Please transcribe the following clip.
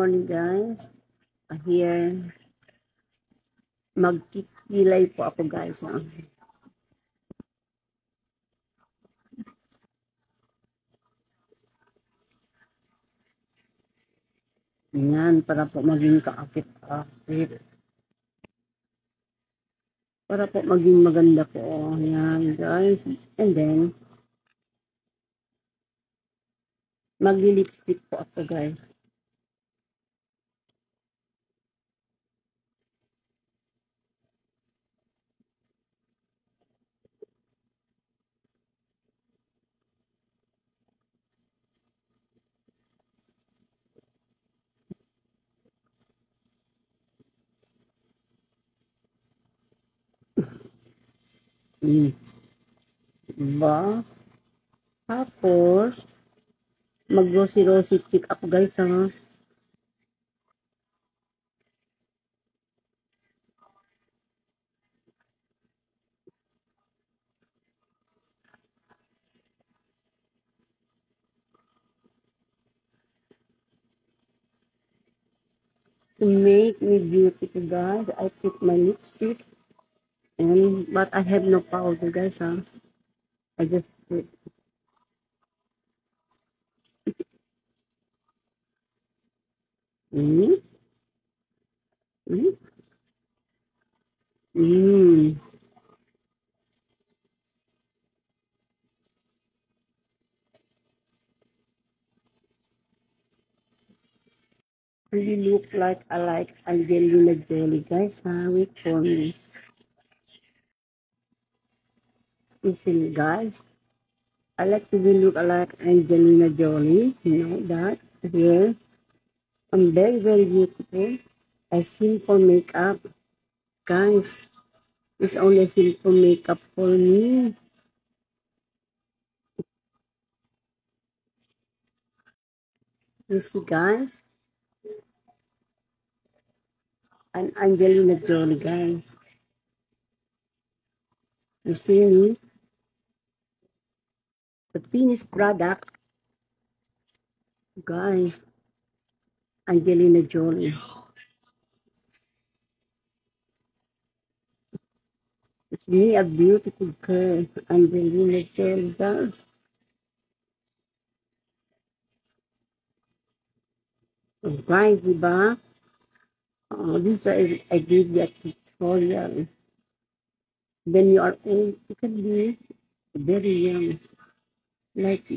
morning guys. Here, magkikilay po ako guys. ah. Yan, para po maging kaakit-akit. Para po maging maganda po. Yan guys. And then, magli-lipstick po ako guys. Mm. Diba? Tapos, mag-rosy-rosy pick up guys ha. To make me beautiful guys, I put my lipstick and but I have no powder guys ha. I just put Mm. Mm. Mm. Really look like I like Angelina Jolie, guys. Ha? Wait for me. Listen, guys. I like to be look like Angelina Jolie. You know that. Here. I'm very, very beautiful. A simple makeup. Guys, it's only simple makeup for me. You see, guys? I'm Angelina Jolie, guys. You see me? The finished product. Guys, Angelina Jolie. It's me, a beautiful girl, Angelina Jolie, guys. So, guys, di ba? Uh, this is why I gave you a tutorial. When you are old, you can be very young. Like